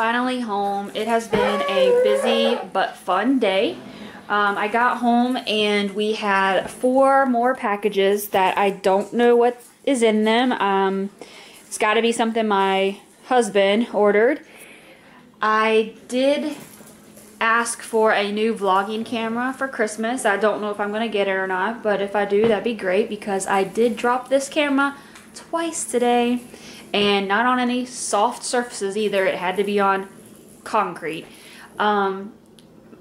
finally home. It has been a busy but fun day. Um, I got home and we had four more packages that I don't know what is in them. Um, it's got to be something my husband ordered. I did ask for a new vlogging camera for Christmas. I don't know if I'm going to get it or not, but if I do, that'd be great because I did drop this camera twice today and not on any soft surfaces either. It had to be on concrete. Um,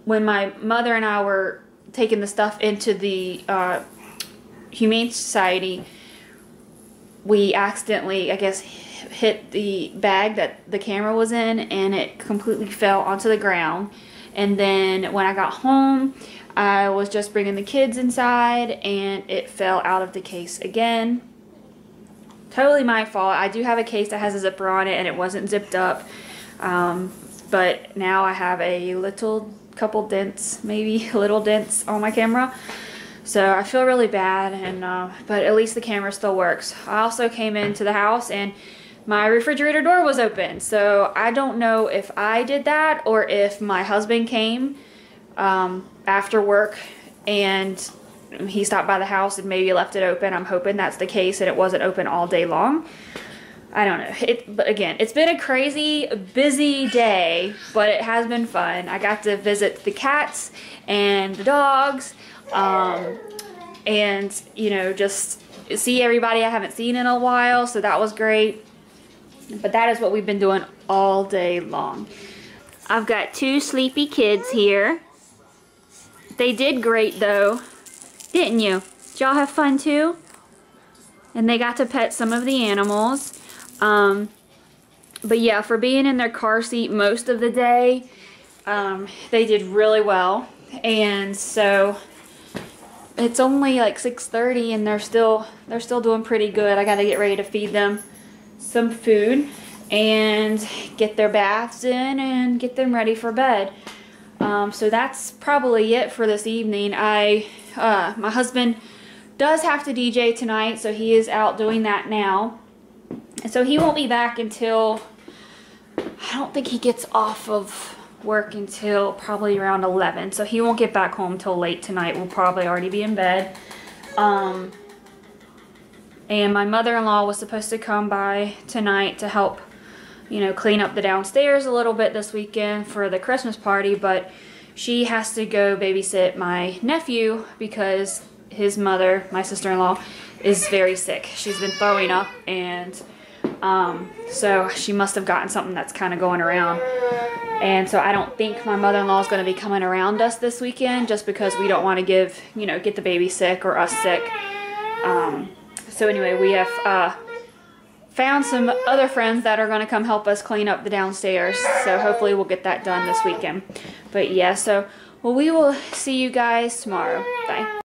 when my mother and I were taking the stuff into the uh, Humane Society, we accidentally, I guess, hit the bag that the camera was in and it completely fell onto the ground. And then when I got home, I was just bringing the kids inside and it fell out of the case again. Totally my fault. I do have a case that has a zipper on it and it wasn't zipped up. Um, but now I have a little couple dents, maybe a little dents on my camera. So I feel really bad, and uh, but at least the camera still works. I also came into the house and my refrigerator door was open. So I don't know if I did that or if my husband came um, after work and he stopped by the house and maybe left it open. I'm hoping that's the case and it wasn't open all day long. I don't know. It, but again, it's been a crazy, busy day, but it has been fun. I got to visit the cats and the dogs, um, and you know, just see everybody I haven't seen in a while. So that was great. But that is what we've been doing all day long. I've got two sleepy kids here. They did great though, didn't you? Did y'all have fun too? And they got to pet some of the animals. Um, but yeah, for being in their car seat most of the day, um, they did really well. And so it's only like 6.30 and they're still, they're still doing pretty good. I got to get ready to feed them some food and get their baths in and get them ready for bed. Um, so that's probably it for this evening. I, uh, my husband does have to DJ tonight, so he is out doing that now. So he won't be back until, I don't think he gets off of work until probably around 11. So he won't get back home till late tonight. We'll probably already be in bed. Um, and my mother-in-law was supposed to come by tonight to help, you know, clean up the downstairs a little bit this weekend for the Christmas party. But she has to go babysit my nephew because his mother, my sister-in-law, is very sick. She's been throwing up and um, so she must have gotten something that's kind of going around. And so I don't think my mother-in-law is going to be coming around us this weekend just because we don't want to give, you know, get the baby sick or us sick. Um, so anyway, we have uh, found some other friends that are going to come help us clean up the downstairs. So hopefully we'll get that done this weekend. But yeah, so well, we will see you guys tomorrow. Bye.